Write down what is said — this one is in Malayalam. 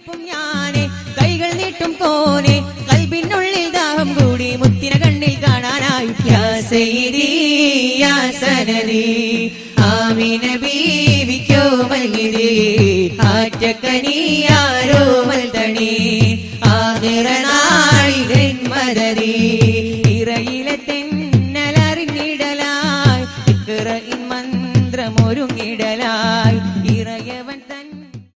തപ്പും ഞാനെ. കൈകൾ നീട്ടും കോനെ കൽബിനുള്ളിൽ ദാഹം കൂടി മുത്തിന കണ്ണിൽ കാണാനായി. ആമിന ബീവിക്കോ മൽകിരി ആറ്റക്കനിയാരോ മൽതണി. ആതിരനാളിരൻ മദരി ഇറയിലെ തെന്നലറിഞ്ഞിടലായി ഇറയിൻ മന്ത്രമൊരുങ്ങിടലായി ഇറയ